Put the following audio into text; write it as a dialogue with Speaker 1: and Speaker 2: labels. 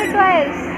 Speaker 1: or twice?